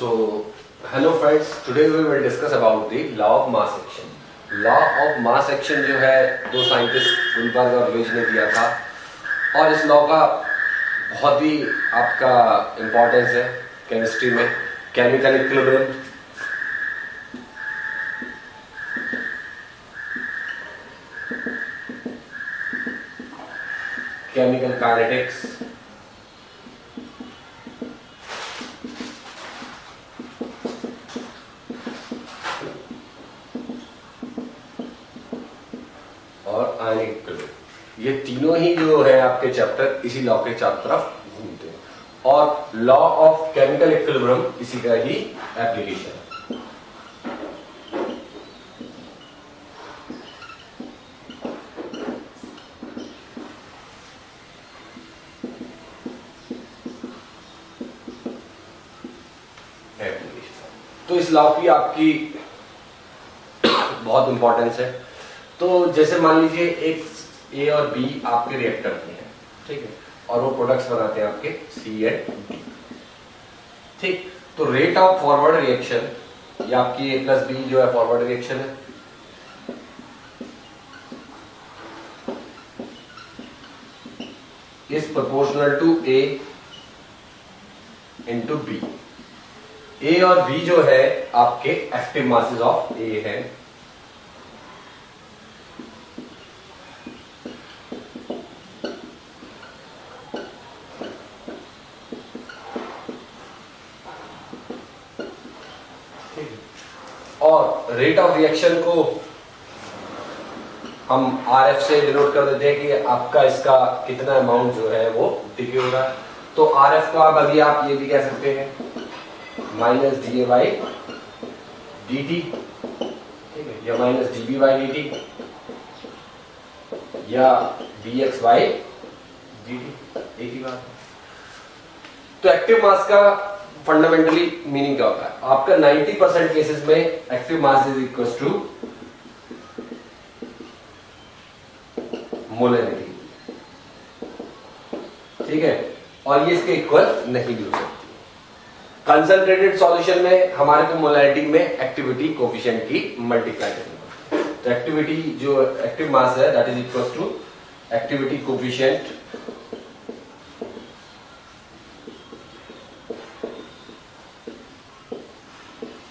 So, hello friends, today we will discuss about the law of mass action. Law of mass action जो है दो scientist Gulberg और veg ने दिया था। और इस लॉ का बहुत ही आपका इंपॉर्टेंस है केमिस्ट्री में। केमिकल इक्विलिब्रियम केमिकल काइनेटिक्स ही जो है आपके चैप्टर इसी लॉ के चारों तरफ़ घूमते हैं। और लॉ ऑफ़ केमिकल इक्विलिब्रियम इसी का ही एप्लीकेशन है। तो इस लॉ की आपकी बहुत इंपॉर्टेंस है। तो जैसे मान लीजिए एक ए और बी आपके रिएक्टर में है। ठीक है। और वो प्रोडक्ट्स बनाते हैं आपके सी एंड डी ठीक। तो रेट ऑफ़ फॉरवर्ड रिएक्शन ये आपकी ए प्लस बी जो है फॉरवर्ड रिएक्शन है। Is proportional to A into B A और बी जो है आपके एक्टिव मासेस ऑफ़ ए है और रेट ऑफ़ रिएक्शन को हम आर एफ़ से डिनोट कर देते हैं कि आपका इसका कितना अमाउंट जो है वो डिके हो रहा है। तो आर एफ़ को आप अभी आप ये भी कह सकते हैं minus D A by D T ठीक है, या minus D B by D T या D X by D T एक ही बात। तो एक्टिव मास का फंडामेंटली मीनिंग क्या होता है? आपका 90 परसेंट केसेस में active mass is equal to molarity ठीक है? और ये इसके इक्वल नहीं भी हो सकती। कंसंट्रेटेड सॉल्यूशन में हमारे को मोलरिटी में एक्टिविटी कोफिशिएंट की मल्टीप्लाई करनी तो एक्टिविटी जो एक्टिव मास है that is equal to activity coefficient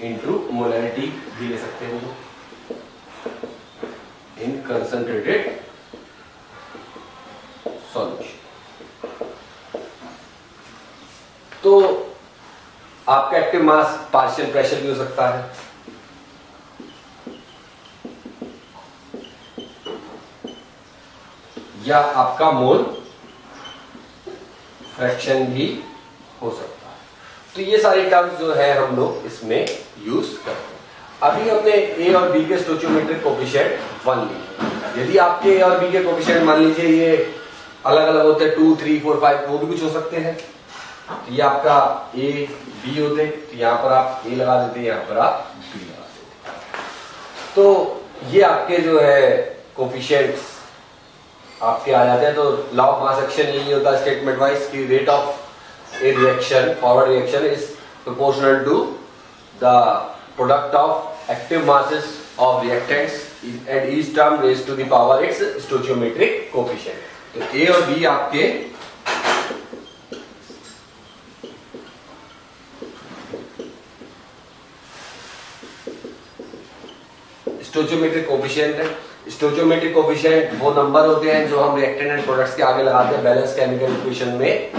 into molarity भी ले सकते हैं वो इन कंसंट्रेटेड सॉल्यूशन तो आपका एक्टिव मास पार्शियल प्रेशर भी हो सकता है। या आपका मोल फ्रैक्शन भी हो सकता है। तो ये सारी टर्म्स जो है हम लोग इसमें यूज़ करते हैं। अभी हमने ए और बी के स्टोचियोमेट्रिक कोफिशिएंट वन ली। यदि आपके ए और बी के कोफिशिएंट मान लीजिए ये अलग अलग होते हैं टू थ्री फोर फाइव वो भी कुछ हो सकते हैं। तो ये आपका ए बी होते तो यहाँ पर आप ए लगा देते यहाँ पर आप बी लगा देते तो ये आपके जो है कोफिशिएंट्स आपके आ जाते हैं तो लॉ ऑफ़ मास एक्शन यही होता है स्टेटमेंट वाइज की rate of a reaction forward reaction is proportional to the product of active masses of reactants and each term raised to the power its stoichiometric coefficient. तो A और B आपके स्टोचियोमेट्रिक coefficient है। स्टोचियोमेट्रिक coefficient वो number होते हैं जो हम reactant and products के आगे लगाते हैं बैलेंस केमिकल इक्वेशन में।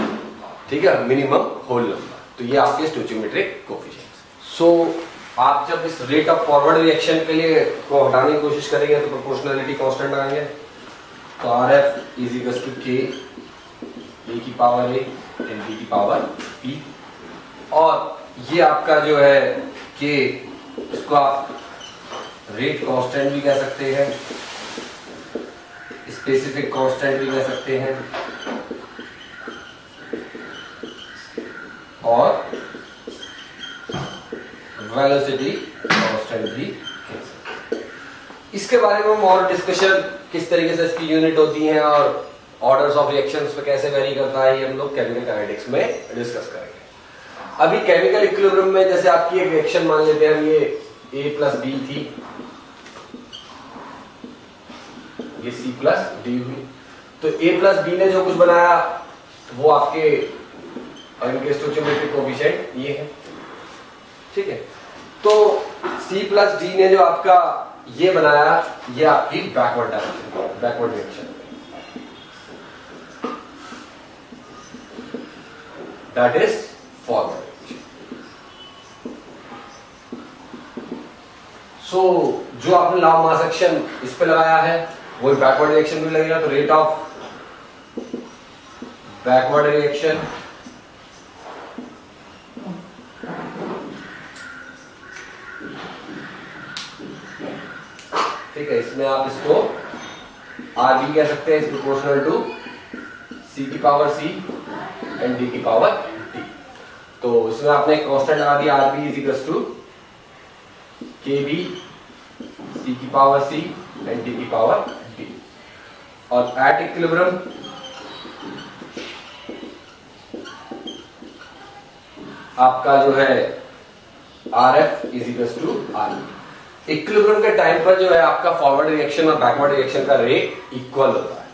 ठीक है? मिनिमम होल नंबर तो ये आपके स्टोचियोमेट्रिक कोफिशिएंट सो so, आप जब इस रेट ऑफ़ फॉरवर्ड रिएक्शन के लिए को हटाने की कोशिश करेंगे तो प्रोपोर्शनलिटी कांस्टेंट आएँगे। तो R F is equal to K A की पावर ए एंड बी की पावर पी और ये आपका जो है के इसको आप रेट कांस्टेंट भी कह सकते हैं स्पेसिफिक कांस्टेंट भी कह सकते हैं और सकते हैं इसके बारे में हम और डिस्कशन किस तरीके से इसकी यूनिट होती हैं और ऑर्डर्स ऑफ़ रिएक्शंस पे कैसे वेरी करता है, ये हम लोग केमिकल काइनेटिक्स में डिस्कस करेंगे. अभी केमिकल इक्विलिब्रियम में जैसे आपकी एक रिएक्शन मान लेते हैं, हम ये ए प्लस बी थी, ये सी प्लस डी हुई. तो ए प्लस बी ने जो कुछ बनाया, वो आपके स्टोचियोमेट्रिक कोफिशिएंट ये है. ठीक है? सी प्लस डी ने जो आपका ये बनाया, ये आपकी backward direction backward direction that is forward so जो आपने लॉ मास एक्शन इस पे लगाया है, वो बैकवर्ड रिएक्शन भी लगेगा तो रेट ऑफ़ बैकवर्ड रिएक्शन ठीक है, इसमें आप इसको आर बी कह सकते हैं इज़ प्रोपोर्शनल टू सी की पावर सी एंड डी की पावर डी तो इसमें आपने एक कांस्टेंट लगा दिया R B is equal to K B C की पावर सी एंड डी की पावर डी और एट इक्विलिब्रियम आपका जो है R F is equal to R B equilibrium के टाइम पर जो है आपका फॉरवर्ड रिएक्शन और बैकवर्ड रिएक्शन का रेट इक्वल होता है।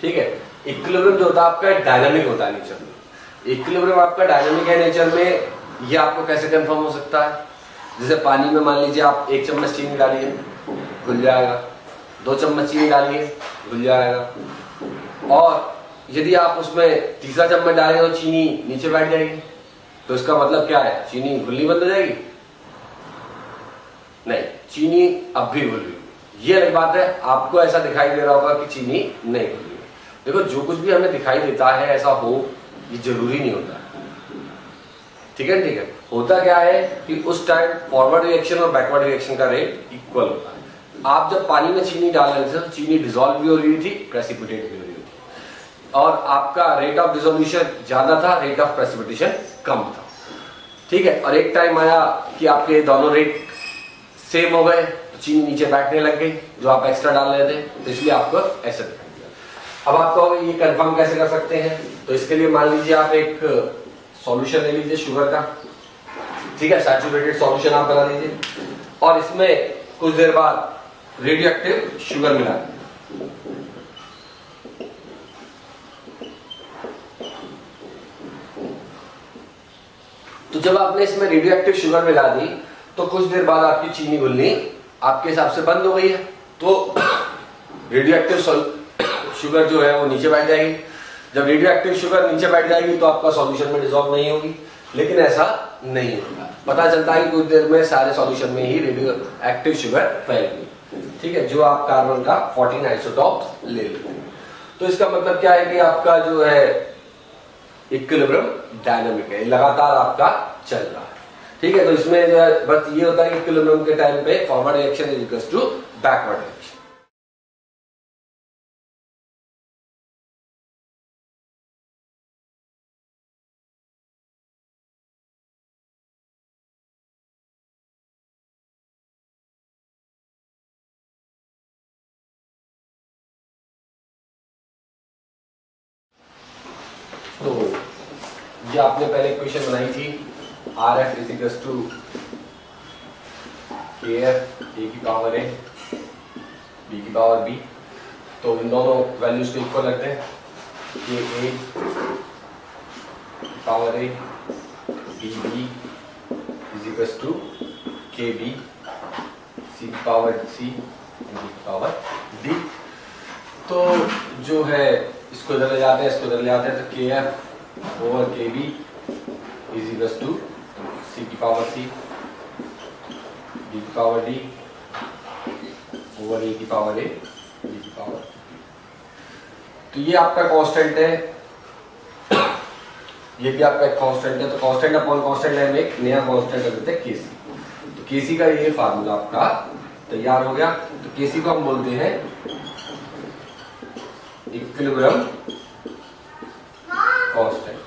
ठीक है? इक्विलिब्रियम जो होता है, आपका डायनामिक होता है नेचर में। इक्विलिब्रियम आपका डायनामिक है नेचर में, ये आपको कैसे कंफर्म हो सकता है? जैसे पानी में मान लीजिए आप एक चम्मच चीनी डालिए, घुल जाएगा। दो चम्मच चीनी डालिए, घुल जाएगा। और यदि आप उसमें तीसरा चम्मच डालें तो चीनी नीचे बैठ जाएगी। तो इसका मतलब क्या है? चीनी घुलनी बंद हो जाएगी। नहीं, चीनी अब भी घुल रही ये अलग बात है, आपको ऐसा दिखाई दे रहा होगा कि चीनी नहीं घुल रही देखो, जो कुछ भी हमें दिखाई देता है, ऐसा हो, ये ज़रूरी नहीं होता। ठीक है ठीक है? होता क्या है कि उस टाइम फॉरवर्ड रिएक्शन और बैकवर्ड रिएक्शन का रेट इक्वल होता है। आप जब पानी में चीनी डाल रहे थे तो चीनी डिजोल्व भी हो रही थी प्रेसिपिटेट भी हो रही थी। और आपका रेट ऑफ़ डिजोल्यूशन ज़्यादा था रेट ऑफ़ प्रेसिपिटेशन कम था। ठीक है? और एक टाइम आया कि आपके दोनों रेट सेम हो गए तो चीनी नीचे बैठने लग गई, जो आप एक्स्ट्रा डाल रहे थे तो इसलिए आपको ऐसे दिखाई दिया। अब आप कहोगे ये कंफर्म कैसे कर सकते हैं? तो इसके लिए मान लीजिए आप एक सॉल्यूशन ले लीजिए शुगर का। ठीक है सैचुरेटेड सॉल्यूशन आप बना लीजिए। और इसमें कुछ देर बाद रेडियो एक्टिव शुगर मिला। तो जब आपने इसमें रेडियो एक्टिव शुगर मिला दी तो कुछ देर बाद आपकी चीनी घुलनी आपके हिसाब से बंद हो गई है। तो रेडियो एक्टिव शुगर जो है वो नीचे बैठ जाएगी। जब रेडियो एक्टिव शुगर नीचे बैठ जाएगी तो आपका सॉल्यूशन में डिजॉल्व नहीं होगी। लेकिन ऐसा नहीं होगा। पता चलता है कि कुछ देर में सारे सॉल्यूशन में ही रेडियो एक्टिव शुगर फैल गई ठीक है? जो आप कार्बन का 14 आइसोटॉप ले लेते हैं। तो इसका मतलब क्या है कि आपका जो है इक्विलिब्रियम डायनामिक है। लगातार आपका चल रहा है। ठीक है तो इसमें जो है, बस ये होता है कि इक्विलिब्रियम के टाइम पे forward reaction is equal to backward reaction तो ये आपने पहले क्वेश्चन बनाई थी। Is equal to K F A की पावर ए बी की पावर बी तो इन दोनों वैल्यूज़ को इक्वल रखते हैं। K A power A B B is equal to K B C की पावर सी डी की पावर डी तो जो है, इसको इधर ले जाते हैं, इसको इधर ले जाते हैं तो K F over K B is equal to C की पावर सी डी की पावर डी ओवर ए की पावर ए डी की पावर तो ये आपका कांस्टेंट है। ये भी आपका एक कांस्टेंट है। तो कांस्टेंट अपॉन कांस्टेंट है एक नया कांस्टेंट कर देते हैं केसी तो केसी का ये फार्मूला आपका तैयार हो गया। तो केसी को हम बोलते हैं इक्विलिब्रियम कांस्टेंट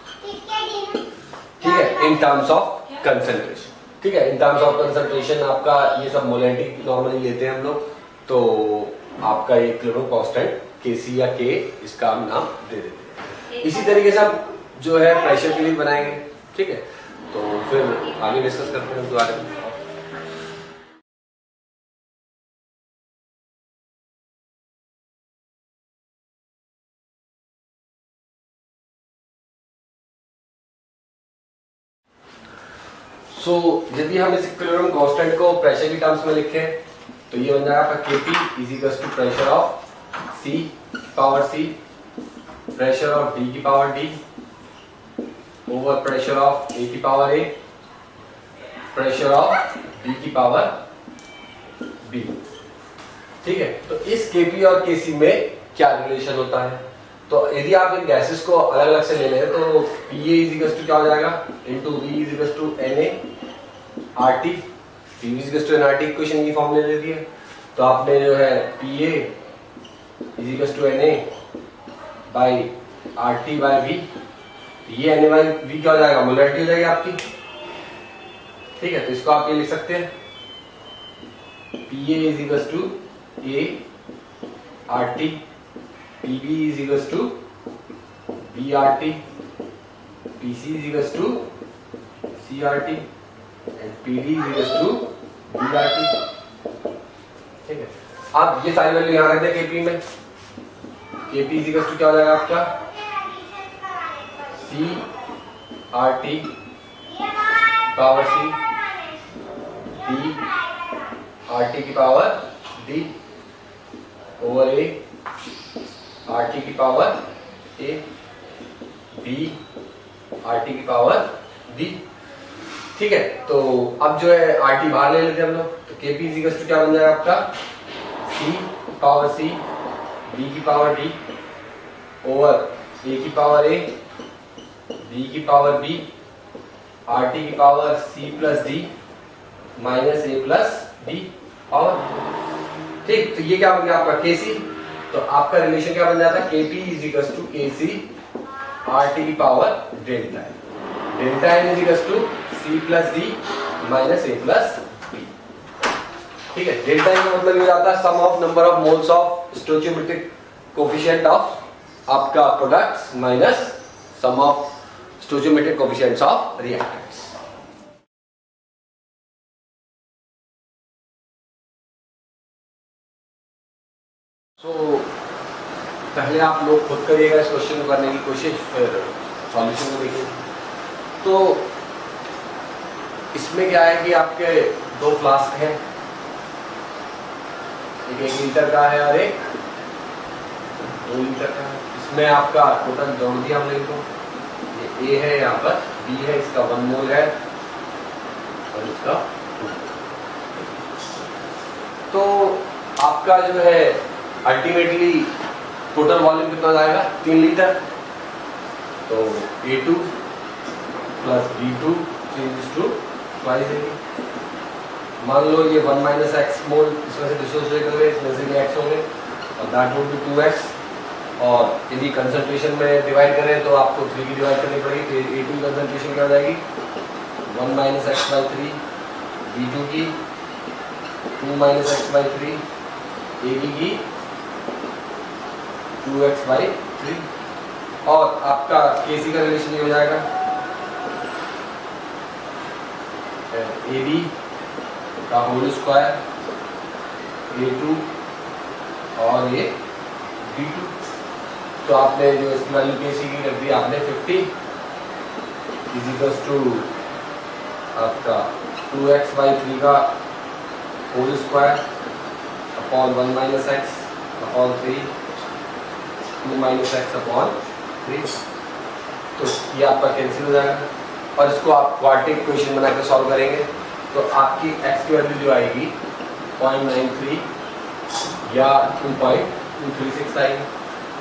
ठीक है? इन टर्म्स ऑफ़ कंसंट्रेशन ठीक है इन टर्म्स ऑफ़ कंसंट्रेशन आपका ये सब मोलिटी नॉर्मली लेते हैं हम लोग तो आपका ये क्लोरो कॉन्स्टेंट के सी या के इसका हम नाम दे देते हैं। इसी तरीके से हम जो है प्रेशर के लिए बनाएँगे, ठीक है? तो फिर आगे डिस्कस करते हैं उस सो so, यदि हम इस इक्विलिब्रियम कांस्टेंट को प्रेशर की टर्म्स में लिखें तो ये बन जाएगा आपका KP is equal to pressure of C power C pressure of D की power D over pressure of A की power A pressure of B की पावर बी ठीक है? तो इस केपी और केसी में क्या रिलेशन होता है? तो यदि आप इन गैसेस को अलग अलग से ले लें तो P A is equal to क्या हो जाएगा? Into V is equal to N A R T P V to N R T equation की फॉर्म ले लेती है। तो आपने जो है P A is equal to N A by R T by V ये एन ए बाई वी क्या हो जाएगा? मोलरिटी हो जाएगी आपकी। ठीक है तो इसको आप ये लिख सकते हैं। P A is equal to A R T P B is equal to B R T P C is equal to C R T P D is equal to B R T ठीक है? आप ये सारी value यहाँ रख दें KP में। KP is equal to क्या हो जाएगा आपका? C R T power C D R T की power D over A R T की power A B R T की पावर बी ठीक है तो अब जो है आर टी बाहर ले लेते हैं हम लोग। तो के पी टू क्या बन जाएगा आपका? सी पावर सी बी की पावर डी ओवर ए की पावर ए बी की पावर बी आर टी की power C plus D minus A plus D power ठीक तो ये क्या बन गया आपका? के सी तो आपका रिलेशन क्या बन जाता है? K P is equal to K C R T की power delta delta N is equal to C plus D minus A plus ठीक है डेल्टा एन का मतलब ये जाता है sum of number of moles of stoichiometric coefficient of आपका products minus sum of stoichiometric coefficients of reactants. So, पहले आप लोग खुद करिएगा इस क्वेश्चन को करने की कोशिश फिर सॉल्यूशन को देखिए तो इसमें क्या है कि आपके दो फ्लास्क हैं। एक एक लीटर का है और एक दो लीटर का है। इसमें आपका टोटल जोड़ दिया हमने इनको। ये ए है यहाँ पर बी है, इसका वन मोल है और इसका तो आपका जो है अल्टीमेटली टोटल वॉल्यूम कितना जाएगा? तीन लीटर तो A two plus B two changes to twice मान लो ये वन माइनस एक्स मोल इसमें से डिसोसिएट हो गए, इसमें से भी एक्स होंगे और that would be two X और यदि कंसंट्रेशन में डिवाइड करें तो आपको थ्री की डिवाइड करनी पड़ेगी तो ए टू कंसंट्रेशन क्या हो जाएगी? One minus X by three B two की two minus X by three A B की टू एक्स बाई थ्री और आपका के सी का रिलेशन ये हो जाएगा। ए बी का होल स्क्वायर ए टू और ये बी टू तो आपने जो के सी की रख दी, आपने 50 इज़ इक्वल्स टू आपका टू एक्स बाई थ्री का whole square upon one minus X upon three two minus X upon three तो ये आपका कैंसिल हो जाएगा। और इसको आप क्वार्टिक क्वेश्चन बना कर सॉल्व करेंगे। तो आपकी एक्स की वैल्यू जो आएगी पॉइंट नाइन थ्री या two point two three six आएगी।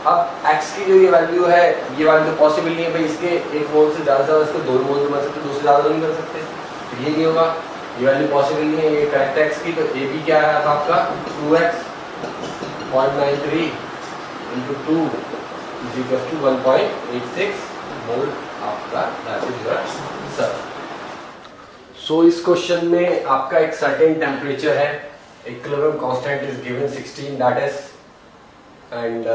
अब x की जो ये वैल्यू है, ये वैल्यू तो पॉसिबल नहीं है भाई, इसके एक मोल से ज़्यादा से ज़्यादा इसको दो मोल तो बन सकते, दो से ज़्यादा नहीं कर सकते। तो ये नहीं होगा। ये वैल्यू पॉसिबल नहीं है, ये करेक्ट x की तो ए बी क्या आया था आपका? Two X point nine three into two is equal to one point eight six mole so इस क्वेश्चन में आपका एक सर्टेन टेम्परेचर है. Equilibrium constant is given 16 that is and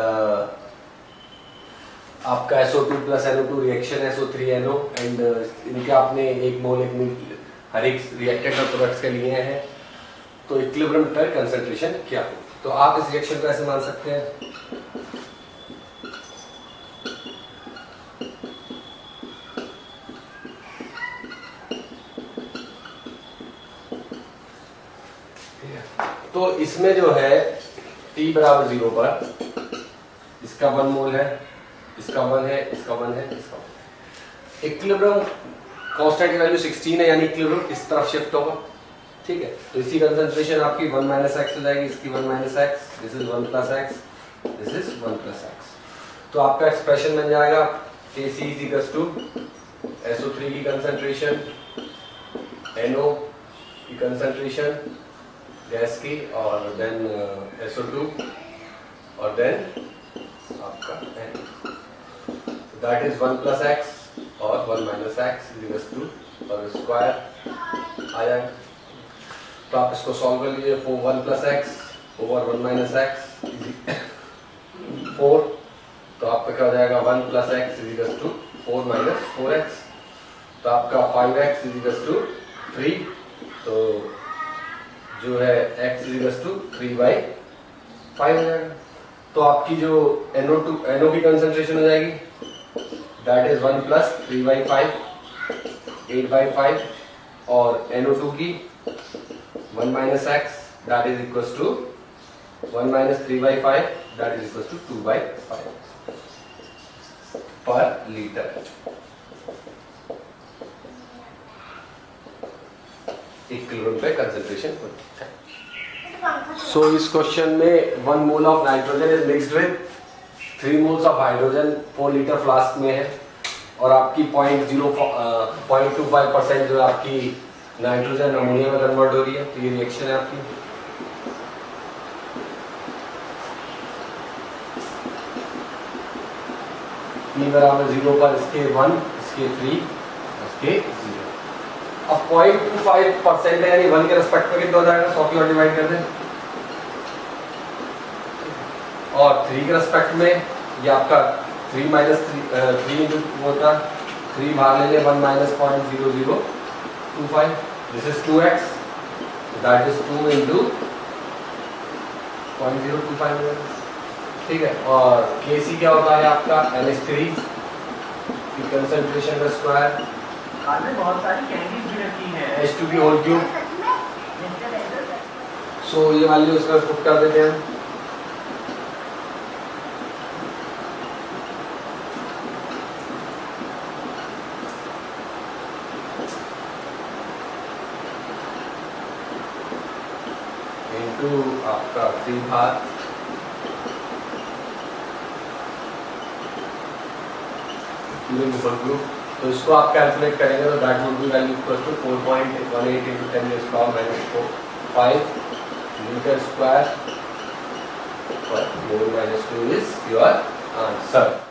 आपका SO2 plus NO2 reaction SO3NO and इनके आपने एक मोल एक हर एक रिएक्टेंट और प्रोडक्ट्स के लिए हैं. तो इक्विलिब्रियम पर कंसंट्रेशन क्या हो तो आप इस रिएक्शन को ऐसे मान सकते हैं तो इसमें जो है, t बराबर ज़ीरो पर, इसका वन मोल है, इसका वन है, इसका वन है, इसका वन इक्विलिब्रियम कांस्टेंट की वैल्यू 16 है, यानी इक्विलिब्रियम इस तरफ़ शिफ्ट होगा, ठीक है? तो इसी कंसंट्रेशन आपकी 1 माइनस एक्स हो जाएगी, इसकी 1 minus X this is 1 plus X this is 1 plus X तो आपका एक्सप्रेशन बन जाएगा, Kc is equals to SO3 की कंसंट्रेशन NO की कंसंट्रेशन गैस की और देन SO2 और देन आपका n. That is 1 plus X और 1 माइनस एक्स इज़ टू और स्क्वायर आ जाएगा तो आप इसको सॉल्व कर लीजिए four one plus X over one minus X four तो आपका क्या हो जाएगा one plus X equals to four minus four X तो आपका five X equals to three तो जो है X equals to three by five हो। जाएगा तो आपकी जो एनओ टू एनओ की कंसेंट्रेशन हो जाएगी that is one plus three by five eight by five और एनओ टू की 1 minus x, that is equals to 1 minus 3 by 5 that is equals to 2 by 5 per liter. Equilibrium पे concentration होती है so इस question में one mole of nitrogen is mixed with three moles of hydrogen four litre flask में है। और आपकी point zero point two five percent जो आपकी नाइट्रोजन अमोनिया में कन्वर्ट हो रही है। तो ये रिएक्शन है आपकी। बराबर ज़ीरो पर इसके वन इसके थ्री इसके ज़ीरो अब पॉइंट टू फाइव परसेंट है, यानी वन के रेस्पेक्ट में कितना हो जाएगा? सौ की और डिवाइड कर दें। और थ्री के रेस्पेक्ट में ये आपका three minus three three into होता थ्री भाग लेंगे one minus point zero zero two five This is 2x. That is 2 into 0.025 ठीक है? और Kc क्या होता है आपका? NH3 की कंसंट्रेशन का स्क्वायर में बहुत सारी हैं। H2 होल क्यूब सो ये पुट कर देते हैं। टू आपका थ्री भार तो इसको आप कैलकुलेट करेंगे तो that would be value equal to four point one eight into ten is power minus four five metre square more minus two is your answer